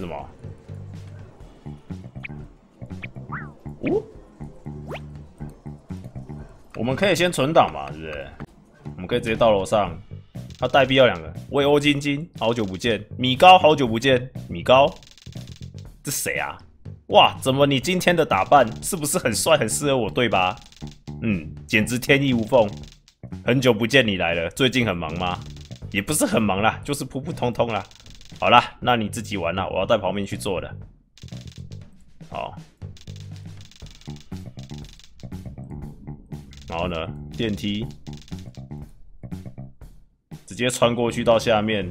什么？哦，我们可以先存档嘛，是不是？我们可以直接到楼上。他代币要两个，喂，欧晶晶，好久不见，米高，好久不见，米高，这谁啊？哇，怎么你今天的打扮是不是很帅，很适合我，对吧？嗯，简直天衣无缝。很久不见你来了，最近很忙吗？也不是很忙啦，就是普普通通啦。好啦，那你自己玩啦，我要在旁边去做的。好，然后呢，电梯。直接穿过去到下面，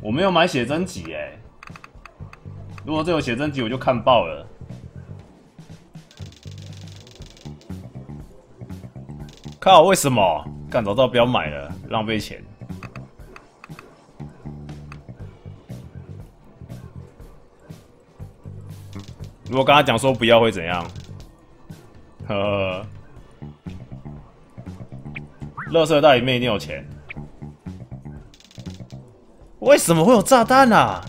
我没有买写真集哎。如果这有写真集，我就看爆了。靠，为什么？干早知道不要买了，浪费钱。如果跟他讲说不要会怎样？呵。垃圾袋里面一定有钱，为什么会有炸弹啊？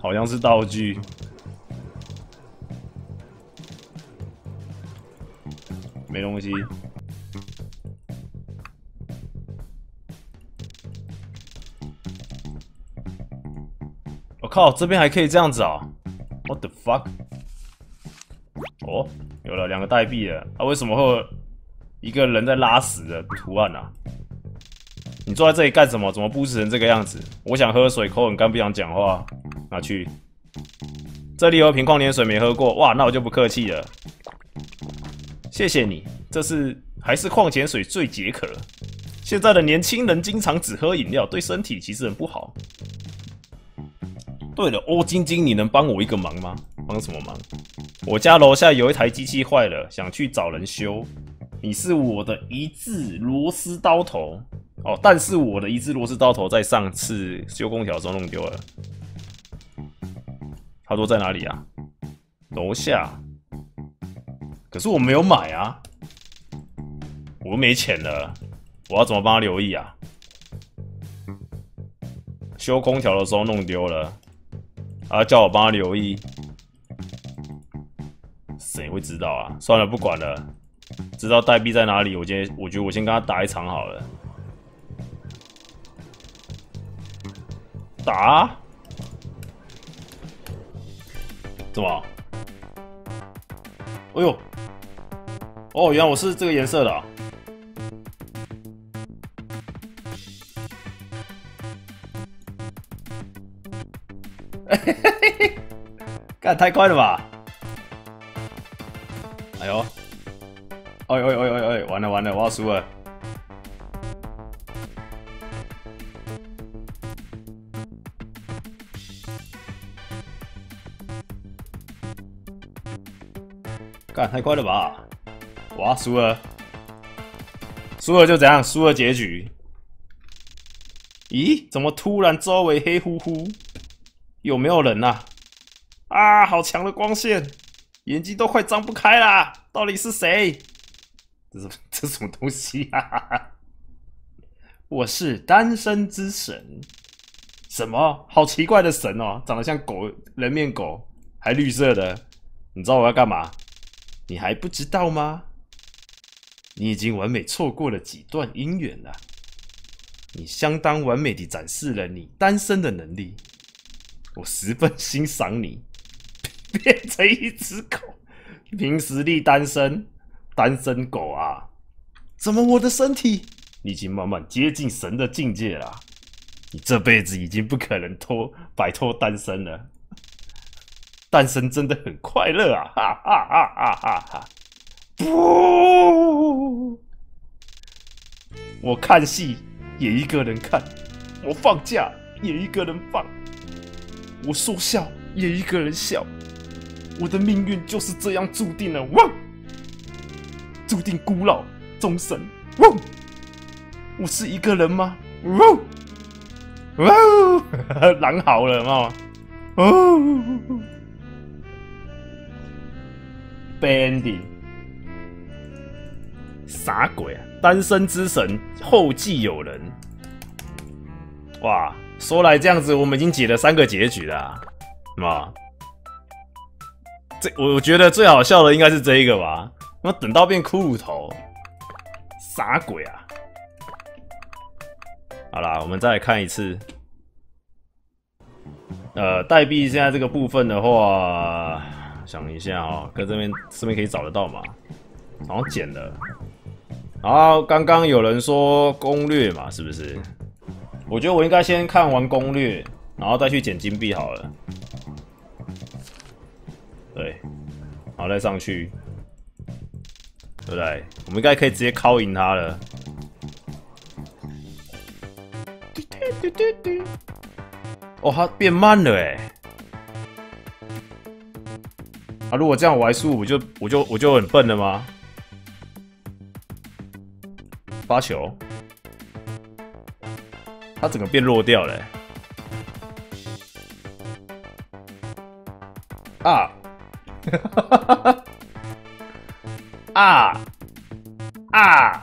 好像是道具，没东西。我靠，这边还可以这样子啊！What the fuck？哦，有了两个代币了，啊，为什么会？一个人在拉屎的图案啊！你坐在这里干什么？怎么布置成这个样子？我想喝水，口很干，不想讲话。拿去。这里有瓶矿泉水没喝过，哇，那我就不客气了。谢谢你，这是还是矿泉水最解渴。现在的年轻人经常只喝饮料，对身体其实很不好。对了，欧晶晶，你能帮我一个忙吗？帮什么忙？我家楼下有一台机器坏了，想去找人修。你是我的一字螺丝刀头哦，但是我的一字螺丝刀头在上次修空调的时候弄丢了。他说在哪里啊？楼下。可是我没有买啊，我没钱了，我要怎么帮他留意啊？修空调的时候弄丢了，他叫我帮他留意，谁会知道啊？算了，不管了。知道代币在哪里？我今天我觉得我先跟他打一场好了。打？怎么？哎呦！哦，原来我是这个颜色的。嘿嘿嘿嘿！干太快了吧！哎呦！哎呦哎哎哎哎！完了完了，我要输了！干太快了吧！我要输了，输了就怎样？输了结局？咦？怎么突然周围黑乎乎？有没有人呐？啊！好强的光线，眼睛都快张不开啦！到底是谁？这是这什么东西啊？我是单身之神，什么好奇怪的神哦，长得像狗人面狗，还绿色的。你知道我要干嘛？你还不知道吗？你已经完美错过了几段姻缘了。你相当完美的展示了你单身的能力，我十分欣赏你。变成一只狗，凭实力单身。单身狗啊，怎么我的身体已经慢慢接近神的境界了？你这辈子已经不可能脱摆脱单身了。单身真的很快乐啊！哈哈哈哈哈哈！不，我看戏也一个人看，我放假也一个人放，我说笑也一个人笑，我的命运就是这样注定了。汪！注定孤老终生。汪，我是一个人吗？汪，汪，狼嚎了吗？哦，Banding，啥鬼啊？单身之神后继有人，哇，说来这样子，我们已经解了三个结局了，嘛？这我我觉得最好笑的应该是这一个吧？那等到变骷髅头，啥鬼啊？好啦，我们再来看一次。呃，代币现在这个部分的话，想一下哦，跟这边这边可以找得到吗？好像捡了。然后刚刚有人说攻略嘛，是不是？我觉得我应该先看完攻略，然后再去捡金币好了。对，然后再上去，对不对？我们应该可以直接敲赢他了。哦，它变慢了哎！啊，如果这样我还输，我就我就我就很笨了吗？发球，它整个变弱掉了。啊！啊！啊！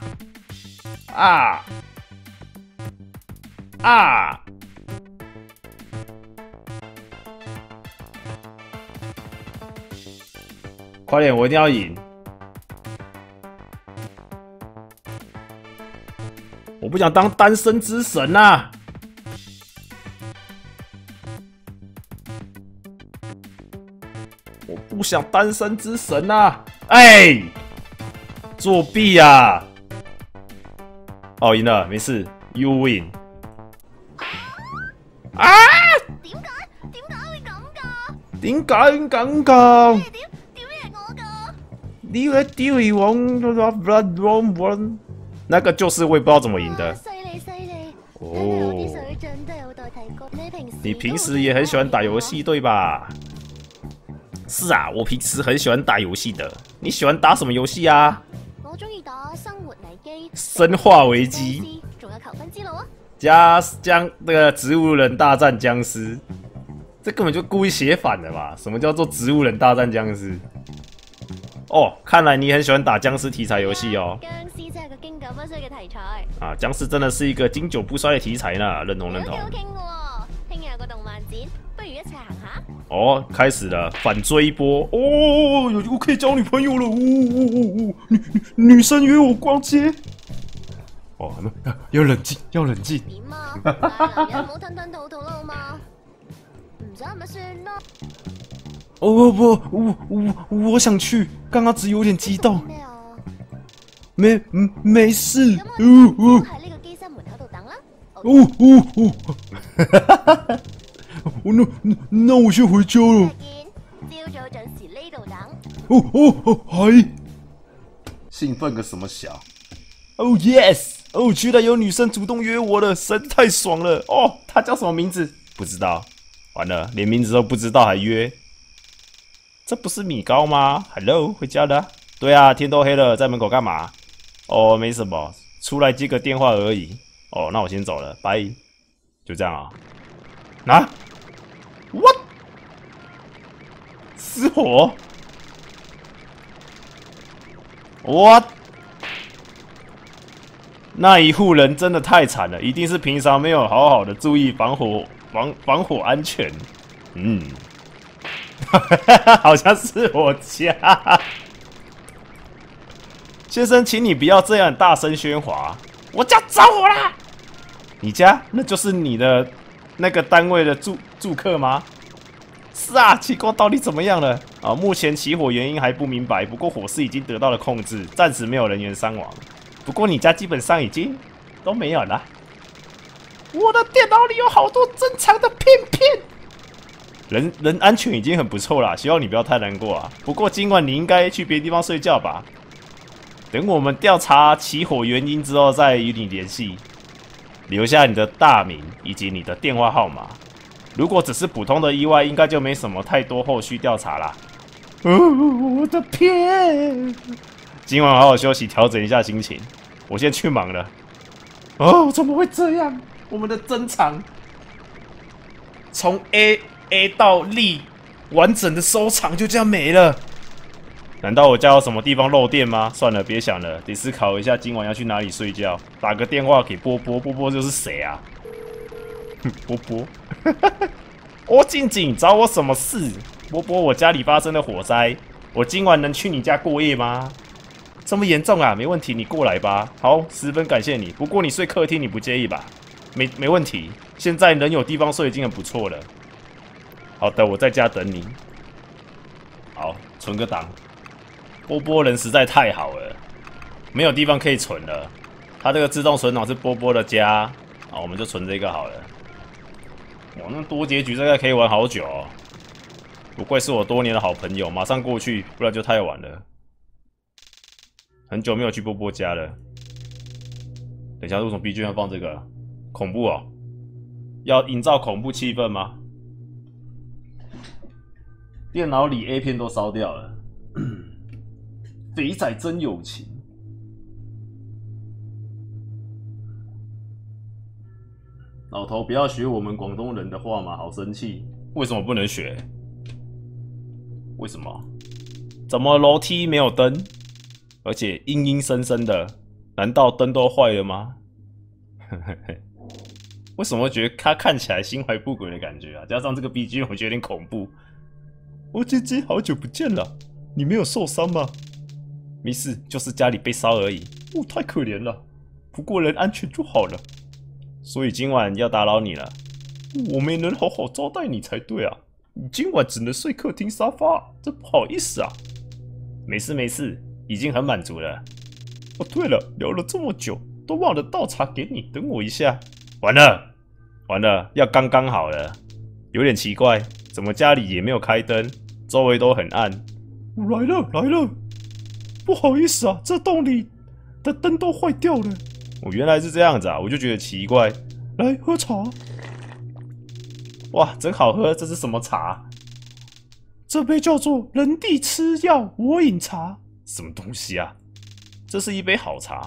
啊！啊！快点，我一定要赢！不想当单身之神呐！我不想单身之神呐！哎，作弊呀！哦，赢了，没事，You win。啊！點解？點解會咁㗎？點解會咁㗎？那个就是我也不知道怎么赢的。哦，你平时也很喜欢打游戏对吧？是啊，我平时很喜欢打游戏的。你喜欢打什么游戏啊？我中意打生活危机、生化危机，仲有求婚之路啊！加僵那个植物人大战僵尸，这根本就故意写反的吧？什么叫做植物人大战僵尸？哦，看来你很喜欢打僵尸题材游戏哦。僵尸真係個經久不衰嘅題材。啊，僵尸真的是一个经久不衰嘅题材呢，认同认同。好傾喎，聽日有個動漫展，不如一齊行下。哦，开始了，反追波。哦，有我可以交女朋友了。哦哦哦哦，女女生约我逛街。哦，要冷静，要冷静。點啊？男人唔好吞吞吐吐啦，好嘛？唔想咪算咯。哦不，我我我想去，刚刚只有点激动。没嗯没事。哦哦。哦哦哦。哈哈哈哈那那我先回家了。朝早準時呢度等。哦哦哦，係。兴奋个什么小？Oh yes！哦，居然有女生主动约我了，实在太爽了。哦，她叫什么名字？不知道。完了，连名字都不知道还约。这不是米糕吗？Hello，回家了。对啊，天都黑了，在门口干嘛？哦，没什么，出来接个电话而已。哦，那我先走了，拜。就这样啊？啊？What？失火？What？那一户人真的太惨了，一定是平常没有好好的注意防火防防火安全。嗯。好像是我家，先生，请你不要这样大声喧哗。我家着火了，你家那就是你的那个单位的住住客吗？是啊，情况到底怎么样了？啊，目前起火原因还不明白，不过火势已经得到了控制，暂时没有人员伤亡。不过你家基本上已经都没有了。我的电脑里有好多珍藏的片片。人人安全已经很不错啦，希望你不要太难过啊。不过今晚你应该去别的地方睡觉吧。等我们调查起火原因之后再与你联系，留下你的大名以及你的电话号码。如果只是普通的意外，应该就没什么太多后续调查啦。我的天！今晚好好休息，调整一下心情。我先去忙了。哦，怎么会这样？我们的珍藏从 A。A 到力完整的收藏就这样没了？难道我家有什么地方漏电吗？算了，别想了，得思考一下今晚要去哪里睡觉。打个电话给波波，波波就是谁啊？波波，我静静找我什么事？波波，我家里发生了火灾，我今晚能去你家过夜吗？这么严重啊？没问题，你过来吧。好，十分感谢你。不过你睡客厅，你不介意吧？没没问题。现在能有地方睡已经很不错了。好的，我在家等你。好，存个档。波波人实在太好了，没有地方可以存了。他这个自动存档是波波的家，好，我们就存这个好了。哇，那多结局这个可以玩好久，哦，不愧是我多年的好朋友。马上过去，不然就太晚了。很久没有去波波家了。等一下，为什么 BGM 放这个？恐怖哦！要营造恐怖气氛吗？电脑里 A 片都烧掉了。肥仔真有情。老头，不要学我们广东人的话嘛，好生气！为什么不能学？为什么？怎么楼梯没有灯，而且阴阴森森的？难道灯都坏了吗？为什么觉得他看起来心怀不轨的感觉啊？加上这个 BGM，我觉得有点恐怖。我姐姐好久不见了，你没有受伤吗？没事，就是家里被烧而已。哦，太可怜了，不过人安全就好了。所以今晚要打扰你了，我没能好好招待你才对啊！你今晚只能睡客厅沙发，这不好意思啊。没事没事，已经很满足了。哦，对了，聊了这么久，都忘了倒茶给你，等我一下。完了，完了，要刚刚好了。有点奇怪，怎么家里也没有开灯，周围都很暗。来了来了，不好意思啊，这洞里的灯都坏掉了。我原来是这样子啊，我就觉得奇怪。来喝茶，哇，真好喝！这是什么茶？这杯叫做“人地吃药，我饮茶”。什么东西啊？这是一杯好茶。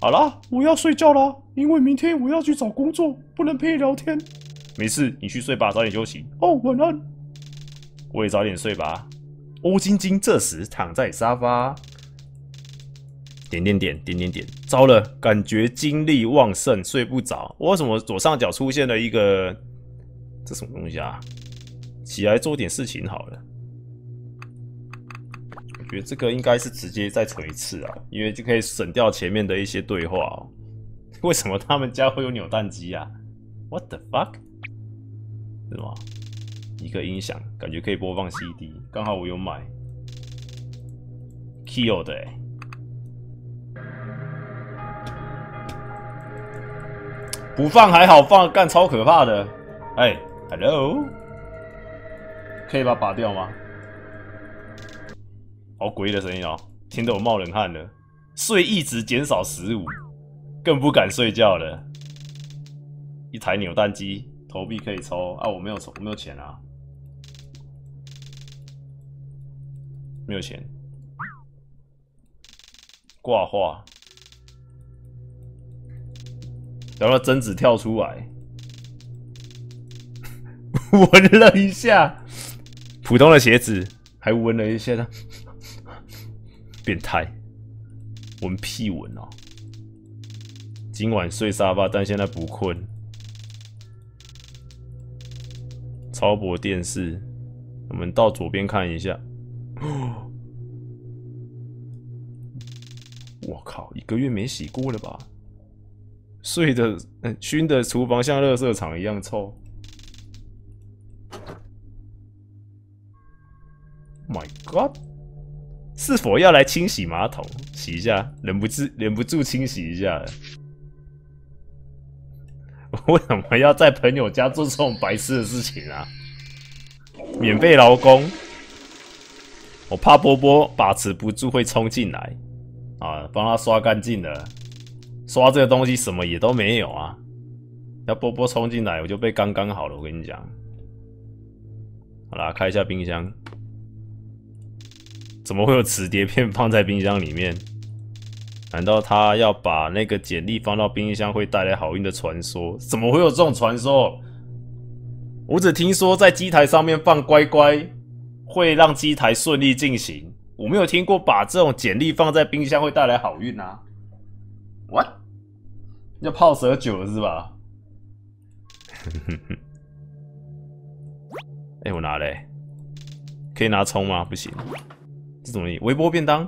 好啦，我要睡觉啦，因为明天我要去找工作，不能陪你聊天。没事，你去睡吧，早点休息。哦，晚安。我也早点睡吧。欧晶晶这时躺在沙发。点点点点点点，糟了，感觉精力旺盛，睡不着。我为什么左上角出现了一个这什么东西啊？起来做点事情好了。我觉得这个应该是直接再存一次啊，因为就可以省掉前面的一些对话哦。为什么他们家会有扭蛋机啊？What the fuck？是吗？一个音响，感觉可以播放 CD，刚好我有买 Kyo 的。不放还好，放干超可怕的。哎，Hello，可以把它拔掉吗？好诡异的声音哦，听得我冒冷汗了。睡一直减少十五，更不敢睡觉了。一台扭蛋机，投币可以抽啊！我没有抽，我没有钱啊，没有钱。挂画。然后贞子跳出来，闻了一下普通的鞋子，还闻了一下呢，变态，闻屁闻哦！今晚睡沙发，但现在不困。超薄电视，我们到左边看一下。我靠，一个月没洗过了吧？睡的，嗯，熏的厨房像垃圾场一样臭。My God，是否要来清洗马桶？洗一下，忍不住，忍不住清洗一下。为什么要在朋友家做这种白痴的事情啊？免费劳工，我怕波波把持不住会冲进来啊！帮他刷干净了。刷这个东西什么也都没有啊！要波波冲进来，我就被刚刚好了。我跟你讲，好啦，开一下冰箱，怎么会有磁碟片放在冰箱里面？难道他要把那个简历放到冰箱会带来好运的传说？怎么会有这种传说？我只听说在机台上面放乖乖会让机台顺利进行，我没有听过把这种简历放在冰箱会带来好运啊！What？要泡蛇酒是吧？哎，我拿嘞，可以拿葱吗？不行，这怎么微波便当？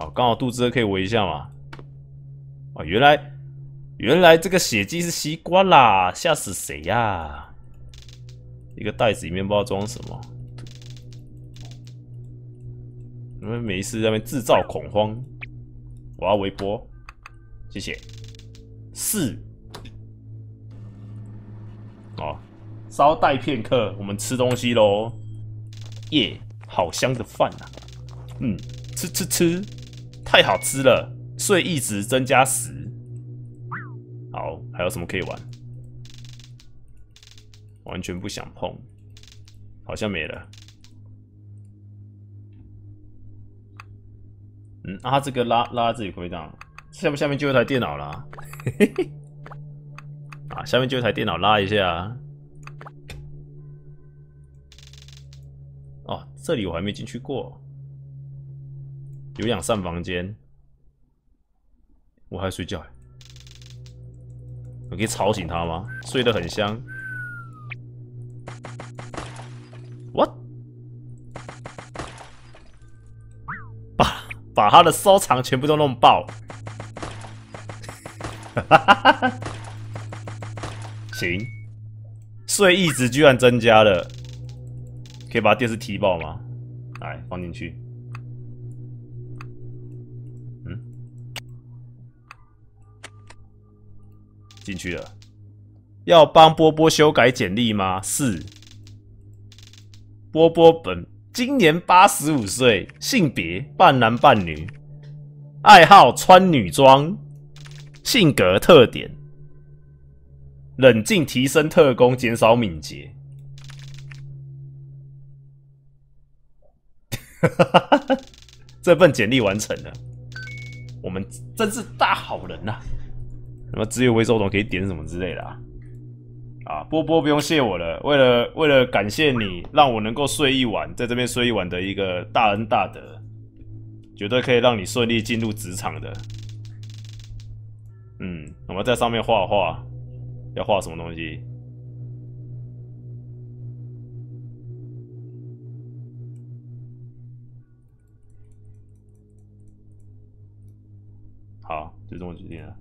哦，刚好肚子可以围一下嘛。哦，原来原来这个血迹是西瓜啦，吓死谁呀？一个袋子里面不知道装什么，你们没事在那边制造恐慌。我要微波，谢谢。四，哦，稍待片刻，我们吃东西喽。耶，好香的饭呐！嗯，吃吃吃，太好吃了。睡意值增加十。好，还有什么可以玩？完全不想碰，好像没了。嗯，啊，这个拉拉这里可以这样，下面下面就有台电脑啦。啊，下面就有台电脑拉一下。哦，这里我还没进去过。有氧上房间，我还睡觉。我可以吵醒他吗？睡得很香。What？把把他的收藏全部都弄爆。行，睡意值居然增加了，可以把电视踢爆吗？来，放进去。进去了。要帮波波修改简历吗？是。波波本今年八十五岁，性别半男半女，爱好穿女装。性格特点：冷静、提升特工、减少敏捷。这份简历完成了，我们真是大好人呐！什么只有微收桶可以点什么之类的啊？啊，波波不用谢我了，为了为了感谢你，让我能够睡一晚，在这边睡一晚的一个大恩大德，绝对可以让你顺利进入职场的。嗯，我们在上面画画，要画什么东西？好，就这么决定了。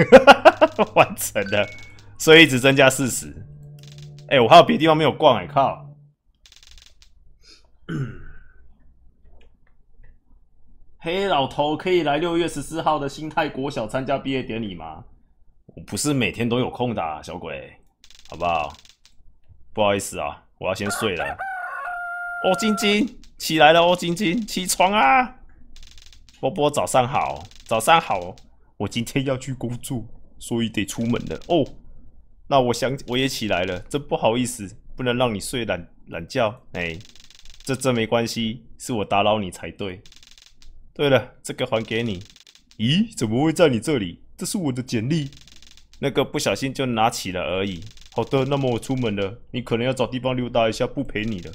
完成了，所以一直增加四十。哎，我还有别的地方没有逛哎，靠！黑老头可以来六月十四号的新泰国小参加毕业典礼吗？我不是每天都有空的，小鬼，好不好？不好意思啊，我要先睡了。哦，晶晶起来了，哦，晶晶起床啊！波波早上好，早上好，我今天要去工作，所以得出门了。哦，那我想我也起来了，真不好意思，不能让你睡懒懒觉。哎，这这没关系，是我打扰你才对。对了，这个还给你。咦，怎么会在你这里？这是我的简历。那个不小心就拿起了而已。好的，那么我出门了，你可能要找地方溜达一下，不陪你了。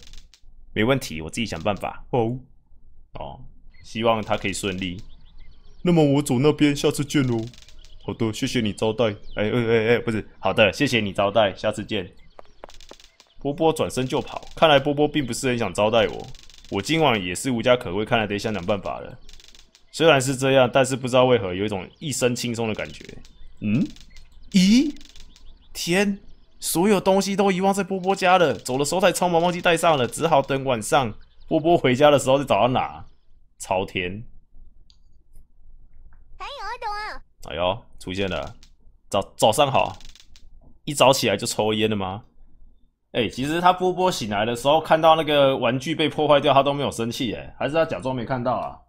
没问题，我自己想办法。哦，哦，希望他可以顺利。那么我走那边，下次见喽。好的，谢谢你招待。哎哎哎哎，不是，好的，谢谢你招待，下次见。波波转身就跑，看来波波并不是很想招待我。我今晚也是无家可归，看来得想想办法了。虽然是这样，但是不知道为何有一种一身轻松的感觉。嗯？咦？天！所有东西都遗忘在波波家了。走的时候太匆忙，忘记带上了，只好等晚上波波回家的时候再找他拿。朝天！哎呦！哎呦！出现了！早早上好！一早起来就抽烟了吗？哎，其实他波波醒来的时候看到那个玩具被破坏掉，他都没有生气，哎，还是他假装没看到啊？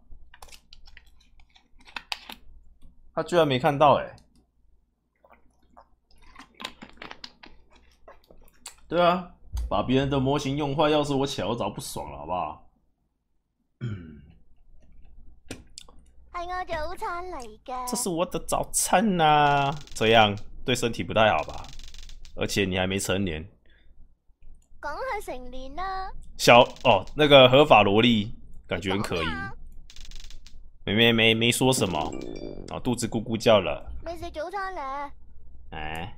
他居然没看到哎！对啊，把别人的模型用坏，要是我起来，我早不爽了，好不好？系我早餐嚟嘅，这是我的早餐呐，这样对身体不太好吧？而且你还没成年，讲系成年啦。小哦，那个合法萝莉感觉很可疑。没没没没说什么，啊，肚子咕咕叫了。没食早餐咧？哎，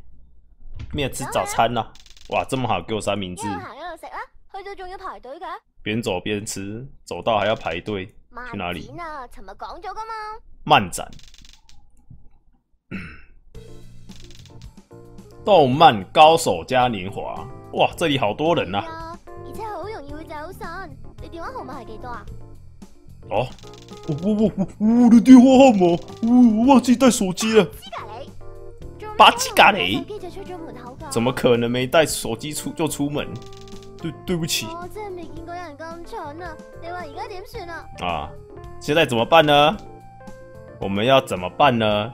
没有吃早餐呢。哇，这么好，给我三明治。一路行一路食啦，去到仲要排隊噶。边走边吃，走到还要排队。去哪里？啊，尋日講咗噶嘛。漫展。动漫高手嘉年华，哇，这里好多人呐！而且好容易会走神。你电话号码系几多啊？哦，我我我我我的电话号码，我我忘记带手机了。巴基咖喱，怎么可能没带手机出就出门？对对不起。我真系未见过有人咁蠢啊！你话而家点算啊？啊，现在怎么办呢？我们要怎么办呢？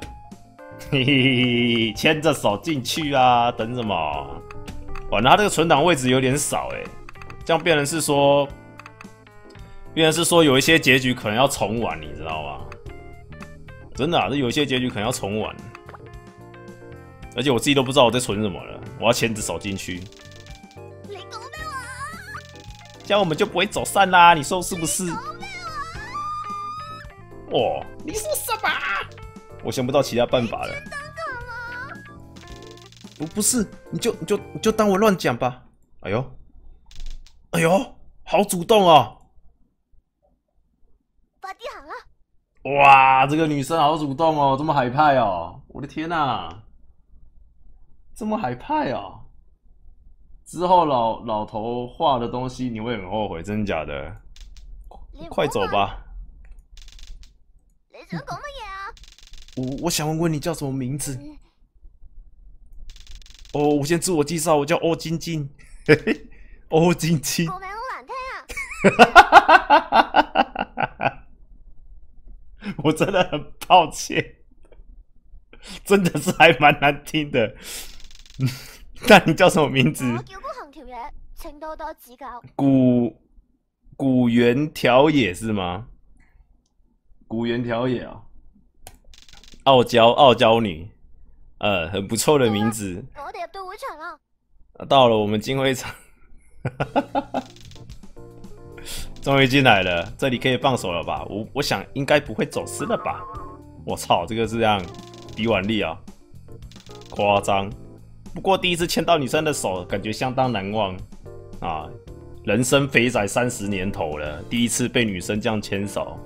嘿嘿嘿，牵着手进去啊！等什么？哇，那他这个存档位置有点少哎，这样变成是说，变成是说有一些结局可能要重玩，你知道吗？真的啊，这有一些结局可能要重玩，而且我自己都不知道我在存什么了。我要牵着手进去？这样我们就不会走散啦，你说是不是？哦，你说什么？我想不到其他办法了。不不是，你就你就你就当我乱讲吧。哎呦，哎呦，好主动哦！快啲行啦！哇，这个女生好主动哦，这么海派哦！我的天哪，这么海派哦！之后老老头画的东西你会很后悔，真的假的？快走吧！你想讲乜嘢？我我想问问你叫什么名字？哦，我先自我介绍，我叫欧晶晶。嘿嘿，欧晶晶。个名好难听啊！我真的很抱歉，真的是还蛮难听的。那你叫什么名字？我叫古行条野，请多多指教。古古原条野是吗？古原条野啊。傲娇傲娇女，呃，很不错的名字。我哋入到会场啦。到了我们金会场，终于进来了，这里可以放手了吧？我我想应该不会走失了吧？我操，这个是这样比腕力啊，夸张。不过第一次牵到女生的手，感觉相当难忘啊！人生肥仔三十年头了，第一次被女生这样牵手，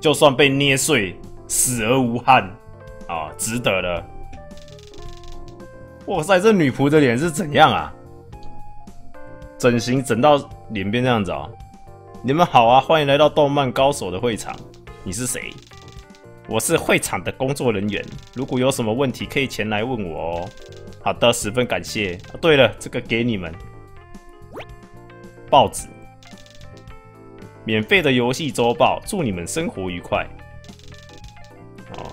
就算被捏碎，死而无憾。啊，值得了！哇塞，这女仆的脸是怎样啊？整形整到脸变这样子啊？你们好啊，欢迎来到动漫高手的会场。你是谁？我是会场的工作人员。如果有什么问题，可以前来问我哦。好的，十分感谢。对了，这个给你们报纸，免费的游戏周报。祝你们生活愉快。哦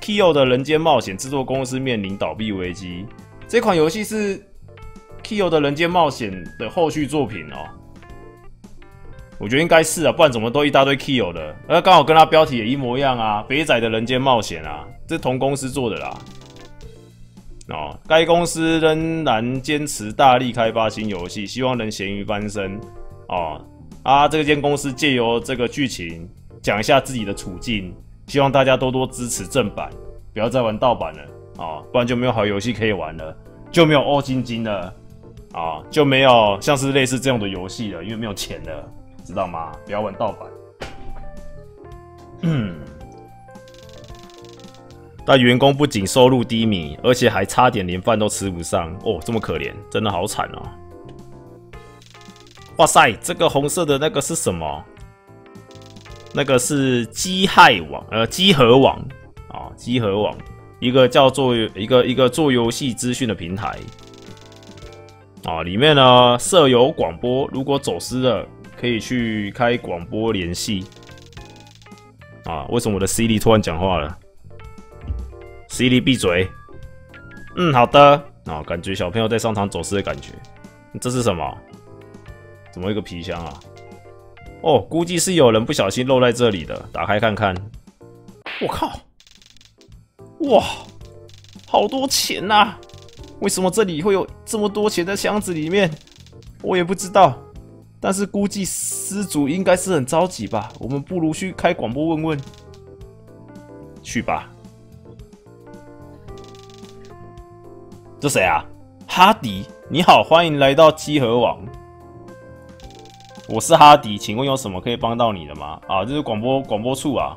Kyo 的人间冒险制作公司面临倒闭危机。这款游戏是 Kyo 的人间冒险的后续作品哦。我觉得应该是啊，不然怎么都一大堆 Kyo 的？而刚好跟他标题也一模一样啊，北仔的人间冒险啊，这同公司做的啦。哦，该公司仍然坚持大力开发新游戏，希望能咸鱼翻身。哦，啊，这间公司借由这个剧情讲一下自己的处境。希望大家多多支持正版，不要再玩盗版了啊！不然就没有好游戏可以玩了，就没有欧金金了啊，就没有像是类似这样的游戏了，因为没有钱了，知道吗？不要玩盗版。嗯，但员工不仅收入低迷，而且还差点连饭都吃不上哦，这么可怜，真的好惨哦！哇塞，这个红色的那个是什么？那个是机害网，呃，机核网啊，机核网，一个叫做一个一个做游戏资讯的平台啊，里面呢设有广播，如果走失了，可以去开广播联系啊。为什么我的 C D 突然讲话了？C D 闭嘴。嗯，好的啊，感觉小朋友在商场走失的感觉。这是什么？怎么一个皮箱啊？哦，估计是有人不小心漏在这里的。打开看看，我靠！哇，好多钱呐！为什么这里会有这么多钱在箱子里面？我也不知道。但是估计失主应该是很着急吧？我们不如去开广播问问。去吧。这谁啊？哈迪，你好，欢迎来到集合网。我是哈迪，请问有什么可以帮到你的吗？啊，这是广播广播处啊。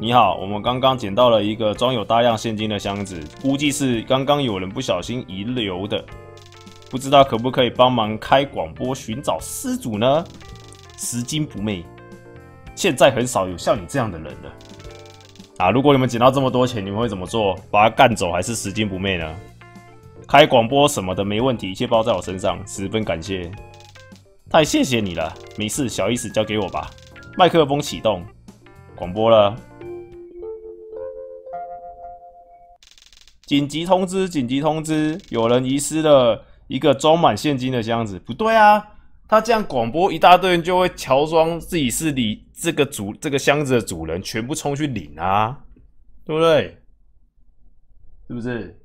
你好，我们刚刚捡到了一个装有大量现金的箱子，估计是刚刚有人不小心遗留的，不知道可不可以帮忙开广播寻找失主呢？拾金不昧，现在很少有像你这样的人了。啊，如果你们捡到这么多钱，你们会怎么做？把他干走还是拾金不昧呢？开广播什么的没问题，一切包在我身上，十分感谢。太谢谢你了，没事，小意思交给我吧。麦克风启动，广播了。紧急通知！紧急通知！有人遗失了一个装满现金的箱子。不对啊，他这样广播，一大堆人就会乔装自己是你这个主这个箱子的主人，全部冲去领啊，对不对？是不是？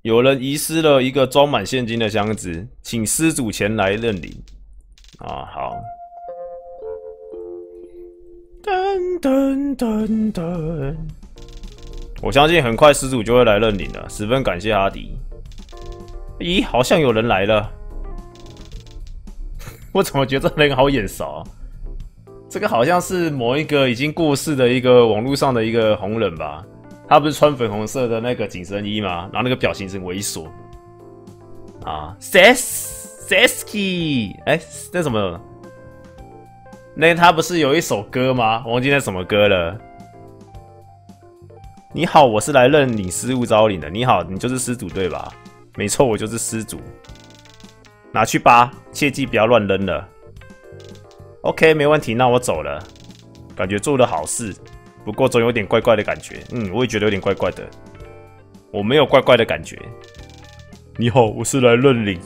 有人遗失了一个装满现金的箱子，请失主前来认领。啊，好。噔噔噔噔！我相信很快失主就会来认领了，十分感谢阿迪。咦，好像有人来了，我怎么觉得这人好眼熟？这个好像是某一个已经过世的一个网络上的一个红人吧？他不是穿粉红色的那个紧身衣吗？然后那个表情很猥琐啊，Ses Sesky，哎，那什么？那他不是有一首歌吗？忘记那什么歌了。你好，我是来认领失物招领的。你好，你就是失主对吧？没错，我就是失主。拿去吧，切记不要乱扔了。OK，没问题，那我走了。感觉做了好事，不过总有点怪怪的感觉。嗯，我也觉得有点怪怪的。我没有怪怪的感觉。你好，我是来认领。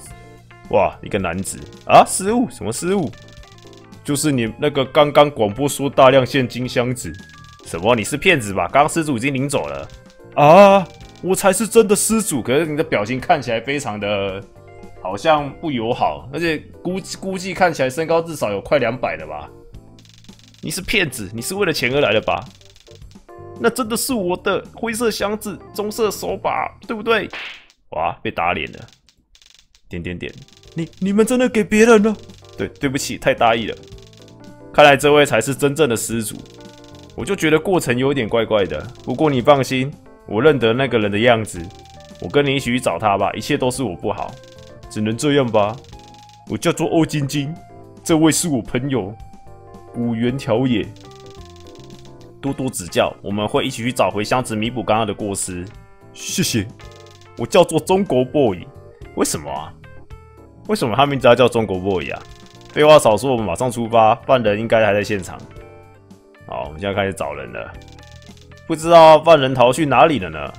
哇，一个男子啊，失误？什么失误？就是你那个刚刚广播说大量现金箱子，什么？你是骗子吧？刚刚失主已经领走了啊！我才是真的失主。可是你的表情看起来非常的，好像不友好，而且估估计看起来身高至少有快两百了吧？你是骗子，你是为了钱而来的吧？那真的是我的灰色箱子，棕色手把，对不对？哇，被打脸了！点点点，你你们真的给别人了？对，对不起，太大意了。看来这位才是真正的失主，我就觉得过程有点怪怪的。不过你放心，我认得那个人的样子，我跟你一起去找他吧。一切都是我不好，只能这样吧。我叫做欧晶晶，这位是我朋友古原条野，多多指教，我们会一起去找回箱子，弥补刚刚的过失。谢谢。我叫做中国 boy，为什么啊？为什么他名字要叫中国 boy 啊？废话少说，我们马上出发。犯人应该还在现场。好，我们现在开始找人了。不知道犯人逃去哪里了呢？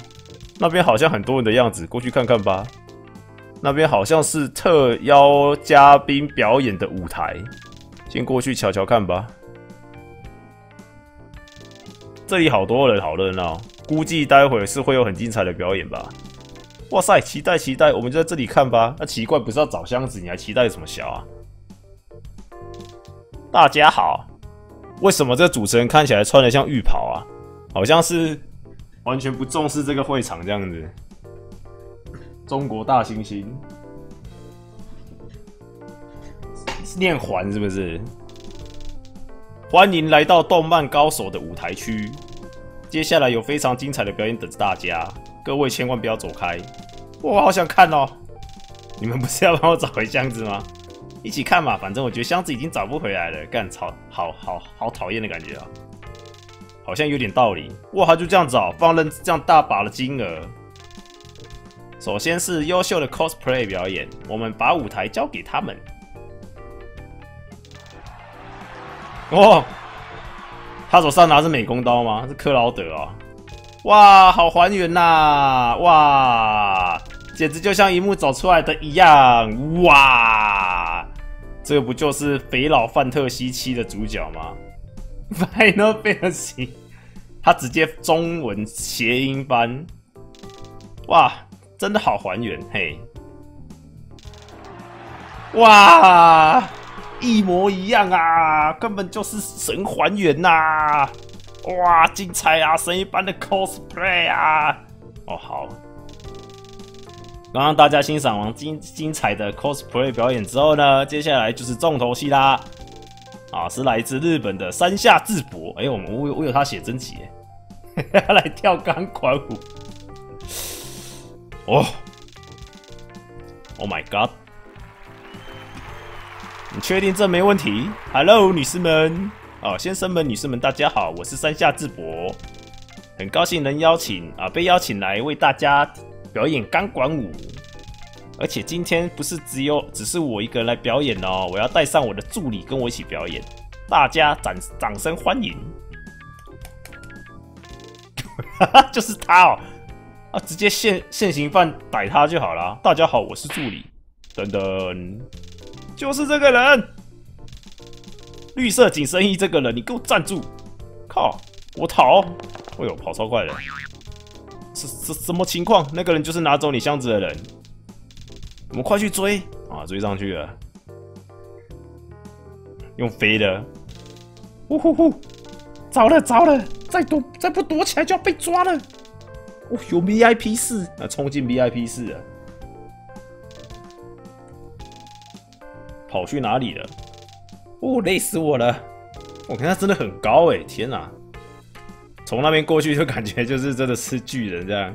那边好像很多人的样子，过去看看吧。那边好像是特邀嘉宾表演的舞台，先过去瞧瞧看吧。这里好多人，好热闹，估计待会是会有很精彩的表演吧。哇塞，期待期待，我们就在这里看吧。那奇怪，不是要找箱子，你还期待什么小啊？大家好，为什么这主持人看起来穿的像浴袍啊？好像是完全不重视这个会场这样子。中国大猩猩念环是不是？欢迎来到动漫高手的舞台区，接下来有非常精彩的表演等着大家，各位千万不要走开。我好想看哦！你们不是要帮我找回箱子吗？一起看嘛，反正我觉得箱子已经找不回来了。干，操，好好好讨厌的感觉啊！好像有点道理。哇，他就这样找，放任这样大把的金额。首先是优秀的 cosplay 表演，我们把舞台交给他们。哇，他手上拿着美工刀吗？是克劳德啊！哇，好还原呐！哇，简直就像一幕走出来的一样！哇！这个不就是肥佬范特西七的主角吗？Final Fantasy，他直接中文谐音翻，哇，真的好还原嘿！哇，一模一样啊，根本就是神还原呐！哇，精彩啊！神一般的 cosplay 啊！哦，好。刚刚大家欣赏完精精彩的 cosplay 表演之后呢，接下来就是重头戏啦。啊，是来自日本的山下智博。哎，我们我我有他写真集，来跳钢管舞。哦，Oh my god！你确定这没问题？Hello，女士们，哦，先生们、女士们，大家好，我是山下智博，很高兴能邀请啊，被邀请来为大家表演钢管舞。而且今天不是只有只是我一个人来表演哦，我要带上我的助理跟我一起表演，大家掌掌声欢迎！哈哈，就是他哦，啊，直接现现行犯逮他就好了。大家好，我是助理，等等，就是这个人，绿色紧身衣这个人，你给我站住！靠，我逃！哎呦，跑超快的，是什什么情况？那个人就是拿走你箱子的人。我们快去追啊！追上去了，用飞的，呼呼呼，糟了糟了，再躲再不躲起来就要被抓了。哦，有 VIP 室，那冲进 VIP 室了，跑去哪里了？哦，累死我了！我看他真的很高哎，天哪！从那边过去就感觉就是真的是巨人这样。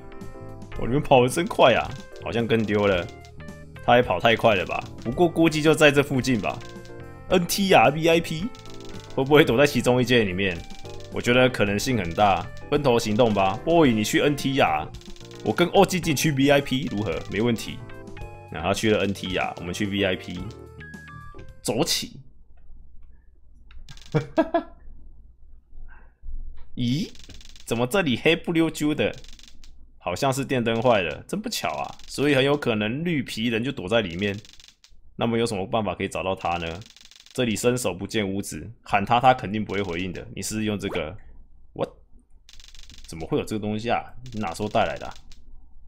哦，你们跑的真快啊，好像跟丢了。他也跑太快了吧？不过估计就在这附近吧。NT R VIP 会不会躲在其中一间里面？我觉得可能性很大。分头行动吧，Boy，你去 NT R，我跟 OG 进去 VIP 如何？没问题。然后去了 NT R，我们去 VIP，走起。咦？怎么这里黑不溜秋的？好像是电灯坏了，真不巧啊！所以很有可能绿皮人就躲在里面。那么有什么办法可以找到他呢？这里伸手不见五指，喊他他肯定不会回应的。你试试用这个，我怎么会有这个东西啊？你哪时候带来的？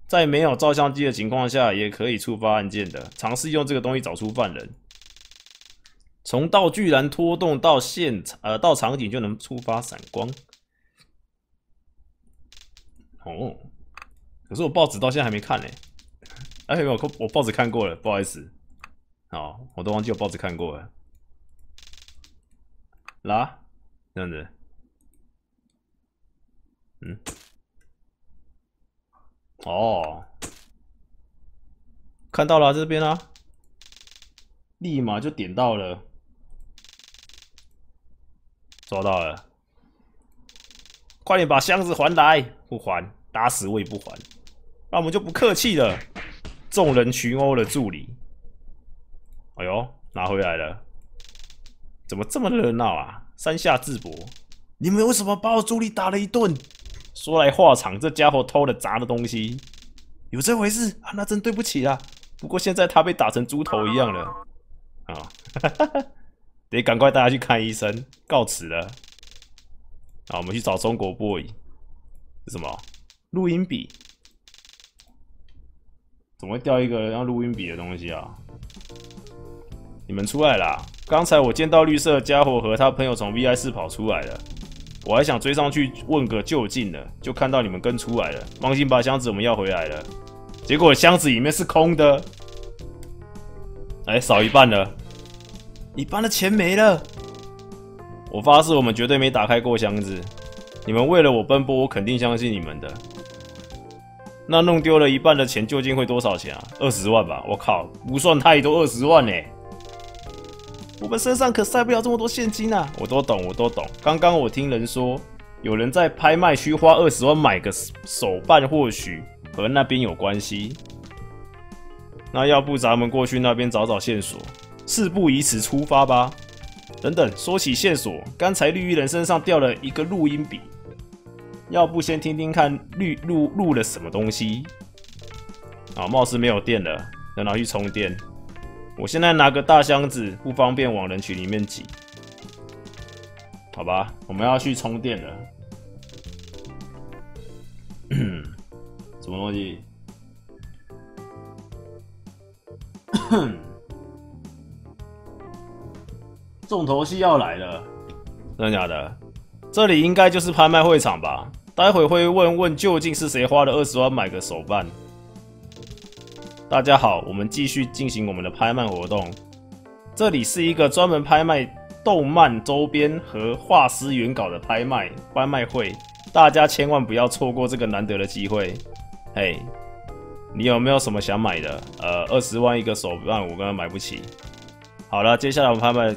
在没有照相机的情况下，也可以触发按键的。尝试用这个东西找出犯人。从道具栏拖动到现场，呃，到场景就能触发闪光。哦。可是我报纸到现在还没看呢，哎，我我报纸看过了，不好意思，好，我都忘记我报纸看过了。啦，这样子，嗯，哦，看到了这边啊，立马就点到了，抓到了，快点把箱子还来，不还，打死我也不还。那我们就不客气了，众人群殴了助理，哎呦，拿回来了，怎么这么热闹啊？山下智博，你们为什么把我助理打了一顿？说来话长，这家伙偷了砸的东西，有这回事啊？那真对不起啊。不过现在他被打成猪头一样了，啊，得赶快带他去看医生，告辞了。啊，我们去找中国 boy，是什么？录音笔。怎么会掉一个像录音笔的东西啊？你们出来啦！刚才我见到绿色家伙和他朋友从 VI 室跑出来了，我还想追上去问个究竟呢，就看到你们跟出来了。放心吧箱子我们要回来了，结果箱子里面是空的，哎，少一半了，一半的钱没了。我发誓，我们绝对没打开过箱子。你们为了我奔波，我肯定相信你们的。那弄丢了一半的钱究竟会多少钱啊？二十万吧！我靠，不算太多，二十万呢。我们身上可塞不了这么多现金啊！我都懂，我都懂。刚刚我听人说，有人在拍卖区花二十万买个手办，或许和那边有关系。那要不咱们过去那边找找线索？事不宜迟，出发吧。等等，说起线索，刚才绿衣人身上掉了一个录音笔。要不先听听看绿录录了什么东西？啊，貌似没有电了，要拿去充电。我现在拿个大箱子，不方便往人群里面挤。好吧，我们要去充电了。什么东西？重头戏要来了，真的假的？这里应该就是拍卖会场吧？待会会问问究竟是谁花了二十万买个手办。大家好，我们继续进行我们的拍卖活动。这里是一个专门拍卖动漫周边和画师原稿的拍卖拍卖会，大家千万不要错过这个难得的机会。嘿，你有没有什么想买的？呃，二十万一个手办，我根本买不起。好了，接下来我们拍卖